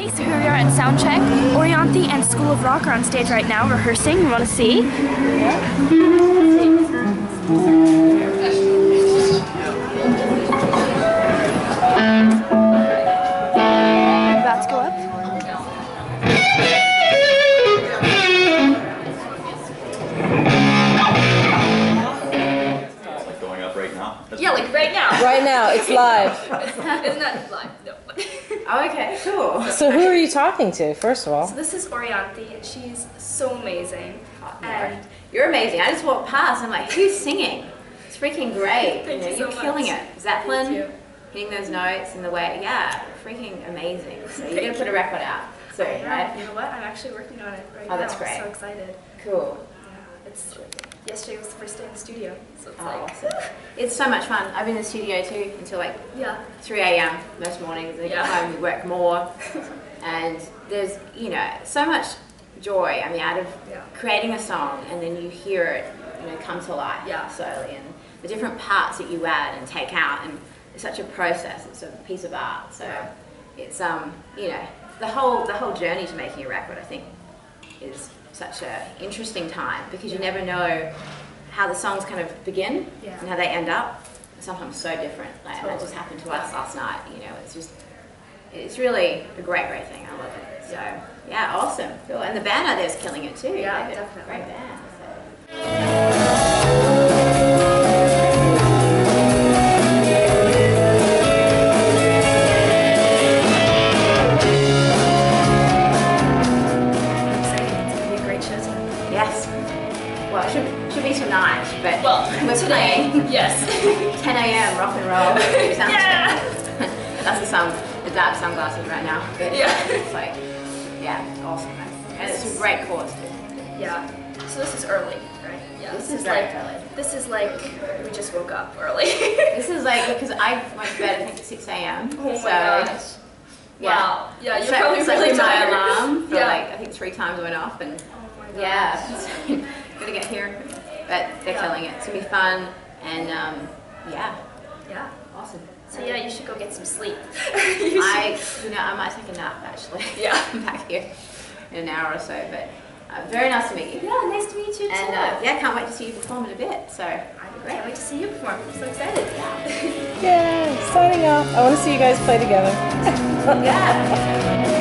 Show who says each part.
Speaker 1: Hey, so here we are at Soundcheck. Orianthi and School of Rock are on stage right now rehearsing. You want to see? About to go up.
Speaker 2: Like going up right now?
Speaker 3: Yeah, like right now.
Speaker 4: Right now, it's live.
Speaker 3: it's not live? No.
Speaker 5: Oh, okay, cool.
Speaker 4: So who are you talking to, first of all?
Speaker 1: So this is Orianthi, and she's so amazing. And
Speaker 5: You're amazing. I just walked past. I'm like, who's singing? It's freaking great.
Speaker 1: Thank
Speaker 5: know,
Speaker 1: you so
Speaker 5: are killing
Speaker 1: much.
Speaker 5: it. Zeppelin, hitting those notes and the way, yeah, freaking amazing. So you're gonna put a record out soon, right?
Speaker 1: you know what? I'm actually working on it right now.
Speaker 5: Oh, that's
Speaker 1: I'm
Speaker 5: great.
Speaker 1: so excited.
Speaker 5: Cool.
Speaker 1: Yeah, it's yesterday was the first day in the studio, so it's
Speaker 5: Oh,
Speaker 1: like
Speaker 5: awesome. It's so much fun. I've been in the studio too until like
Speaker 1: yeah,
Speaker 5: 3 a.m. most mornings. I
Speaker 1: Yeah.
Speaker 5: home, we work more, and there's you know so much joy. I mean, out of
Speaker 1: Yeah.
Speaker 5: creating a song and then you hear it, you know, come to life
Speaker 1: Yeah.
Speaker 5: slowly, and the different parts that you add and take out, and it's such a process. It's a piece of art. So it's um you know the whole the whole journey to making a record. I think is such a interesting time because you never know how the songs kind of begin
Speaker 1: Yeah.
Speaker 5: and how they end up. Sometimes so different. Like and that just happened to us last night. You know, it's just it's really a great, great thing. I love it. So yeah, awesome. Cool. And the band out there's killing it too.
Speaker 1: Yeah,
Speaker 5: Like,
Speaker 1: definitely.
Speaker 5: Great band. Well, it should, should be tonight, but
Speaker 3: Well,
Speaker 5: we're
Speaker 3: today,
Speaker 5: playing
Speaker 3: yes.
Speaker 5: 10 a.m. rock and roll.
Speaker 3: Yeah.
Speaker 5: That's the sun, the dark sunglasses right now. But
Speaker 3: Yeah.
Speaker 5: It's like, yeah, awesome. And it's a great course too.
Speaker 1: Yeah. So this is early, right? Yeah.
Speaker 5: This is very
Speaker 1: like
Speaker 5: early.
Speaker 1: this is like we just woke up early.
Speaker 5: This is like because I went to bed I think at 6 a.m.
Speaker 1: Oh my
Speaker 5: so,
Speaker 1: gosh.
Speaker 5: Yeah.
Speaker 3: Wow. Yeah, you're
Speaker 5: Set-
Speaker 3: probably really
Speaker 5: my
Speaker 3: tired.
Speaker 5: alarm for
Speaker 3: Yeah.
Speaker 5: like I think three times went off and
Speaker 1: Oh my gosh.
Speaker 5: yeah, gonna get here. But they're
Speaker 1: Yeah.
Speaker 5: killing it. It's gonna be fun and um, yeah,
Speaker 1: Yeah.
Speaker 5: awesome.
Speaker 1: So yeah, you should go get some sleep.
Speaker 5: I, you know, I might take a nap actually.
Speaker 3: Yeah.
Speaker 5: I'm back here in an hour or so, but uh, very nice to meet you.
Speaker 1: Yeah, nice to meet you too.
Speaker 5: And uh, yeah, can't wait to see you perform in a bit. So
Speaker 1: I can't wait to see you perform. I'm so excited.
Speaker 4: Yay, signing off. I want to see you guys play together.
Speaker 5: yeah.